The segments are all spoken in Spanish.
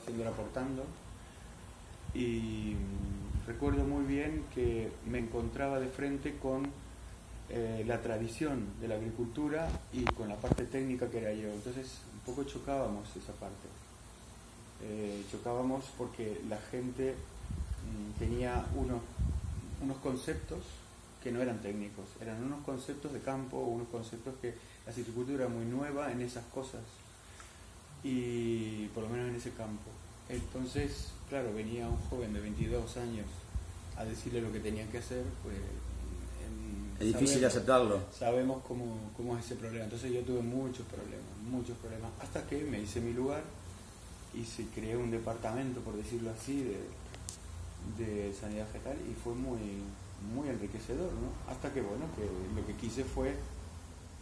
haciendo el aportando y recuerdo muy bien que me encontraba de frente con eh, la tradición de la agricultura y con la parte técnica que era yo. Entonces un poco chocábamos esa parte. Eh, chocábamos porque la gente mm, tenía unos, unos conceptos que no eran técnicos, eran unos conceptos de campo, unos conceptos que la agricultura era muy nueva en esas cosas y por lo menos en ese campo. Entonces, claro, venía un joven de 22 años a decirle lo que tenían que hacer, pues... es difícil aceptarlo. Sabemos cómo, cómo es ese problema. Entonces yo tuve muchos problemas, muchos problemas, hasta que me hice mi lugar y se creó un departamento, por decirlo así, de, de sanidad vegetal y fue muy, muy enriquecedor, ¿no? Hasta que, bueno, que lo que quise fue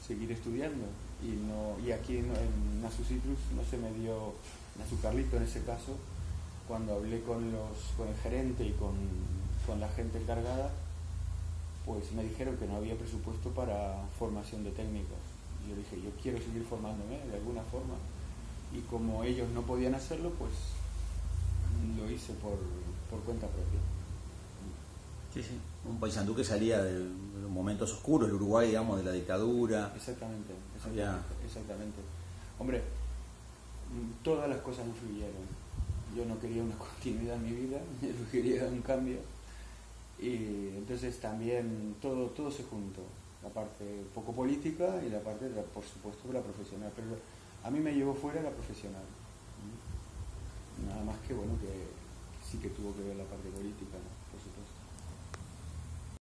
seguir estudiando y no y aquí en, en Citrus no se me dio Nasu Carlito en ese caso cuando hablé con los con el gerente y con, con la gente encargada pues me dijeron que no había presupuesto para formación de técnicos yo dije yo quiero seguir formándome de alguna forma y como ellos no podían hacerlo pues lo hice por, por cuenta propia Sí, sí. Un paisandú que salía de los momentos oscuros, el Uruguay, digamos, de la dictadura. Exactamente, exactamente. Hombre, todas las cosas influyeron. Yo no quería una continuidad en mi vida, yo quería un cambio. Y entonces también todo, todo se juntó. La parte poco política y la parte, por supuesto, la profesional. Pero a mí me llevó fuera la profesional. Nada más que, bueno, que sí que tuvo que ver la parte política.